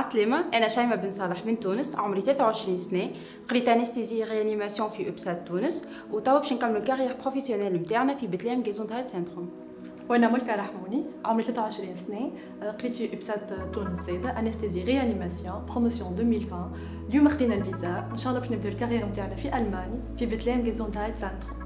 عسلامة أنا شيماء بن صالح من تونس عمري 23 سنة. قريت anesthésie réanimation في أبسات تونس وتوا باش نكمل الكارير بروفيسيونيل نتاعنا في بتلام هايل سيندروم وأنا ملكة رحموني عمري 23 سنة. قريت في ابسات تونس زايدة anesthésie réanimation promotion 2020 اليوم خدينا الفيزا إن شاء الله باش نبداو ال carrière نتاعنا في المانيا في بتلام هايل سيندروم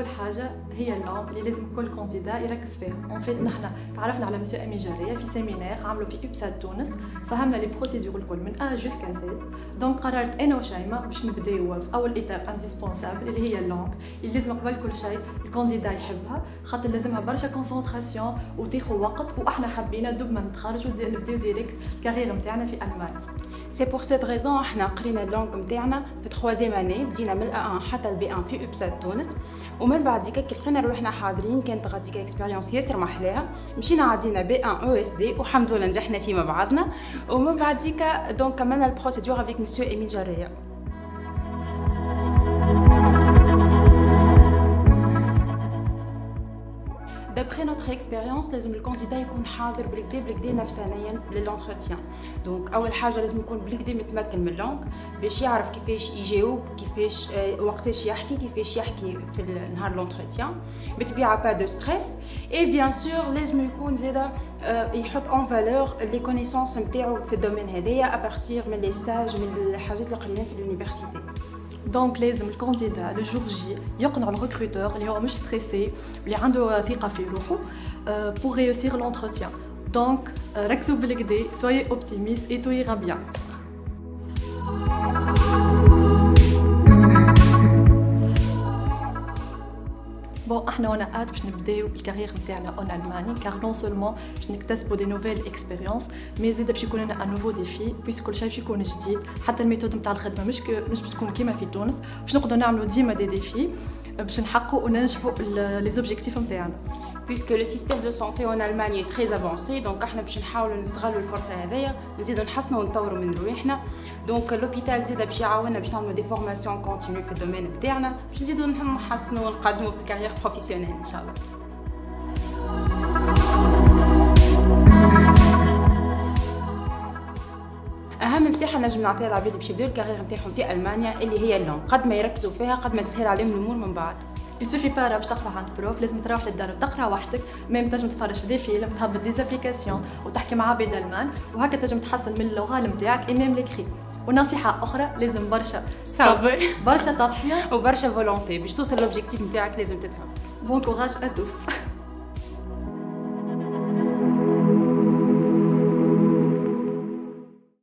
أول حاجة هي ال langue اللي لازم كل candidat يركز فيها. en fait نحنا تعرفنا على مسيو امين جاريه في séminaire عملوا في ابسات تونس فهمنا les procédures الكل من A jusqu'à Z donc قررت أنا وشيماء باش نبداو في أول étape indispensable اللي هي ال langue اللي لازم قبل كل شيء ال candidat يحبها. خاطر لازمها برشا concentration وتاخذ وقت وإحنا حبينا دوب ما نتخرجوا نبدأو direct ال carrière نتاعنا في ألمانيا. c'est pour cette raison إحنا قرينا ال langue نتاعنا في troisième année بدينا من A 1 حتى ال B 1 في ابسات تونس. ومن بعد كي لقينا روحنا حاضرين كانت غاديك expérience ياسر محلاها. مشينا عدينا B 1 ÖSD والحمد لله نجحنا فيه مع بعضنا ومن بعد donc كملنا ال procédure avec monsieur ايميل جاريه d'après notre expérience لازم ال candidat يكون حاضر بالكدا بالكدا نفسانيا لل l'entretien donc أول حاجة لازم يكون بالكدا متمكن من ال langue باش يعرف كيفاش يجاوب كيفاش وقتاش يحكي كيفاش يحكي في نهار l'entretien بطبيعة pas de stress et bien sûr لازم يكون زادا يحط en valeur les connaissances نتاعو في ال domaine هذايا à partir من les stages من الحاجات اللي قريناها في ال université donc لازم ال candidat le jour J يقنع ال recruteur اللي هو مش stressé اللي عنده ثقه في روحه pour réussir l'entretien donc ركزوا بالكدا soyez optimistes et tout ira bien bon إحنا وأنا اد باش نبداو ال carrière نتاعنا en Allemagne car non seulement باش نكتسبوا des nouvelles expériences mais زيد باش يكون لنا un nouveau défi puisque كل شيء باش يكون جديد حتى ال méthode نتاع الخدمه مش مش باش تكون كيما في تونس باش نقدروا نعملوا ديما des défis باش نحققوا وننجحوا les objectifs نتاعنا puisque le système de santé en Allemagne est très avancé donc إحنا باش نحاولوا نستغلوا الفرصة هذيا نزيدوا نحسنوا ونطوروا من رواحنا donc l'hôpital زيد باش يعاوننا باش نعملوا des formations continues في ال domaine بتاعنا باش نزيدوا نحسنوا ونقدموا في ال carrière professionnelle إن شاء الله. أهم نصيحة نجم نعطيها للعباد باش يبداو ال carrière نتاعهم في ألمانيا اللي هي ال langue قد ما يركزوا فيها قد ما تسهل عليهم الأمور من بعد. يسوفي بارا باش تقرا عند prof لازم تروح للدار وتقرا وحدك même تنجم تتفرج في des films تهبط des applications وتحكي مع عباد المان وهكا تنجم تحسن من اللغة نتاعك et même l'écrit ونصيحة أخرى لازم برشا صبر برشا تضحية وبرشا volonté باش توصل l'objectif نتاعك لازم تتعب bon courage à tous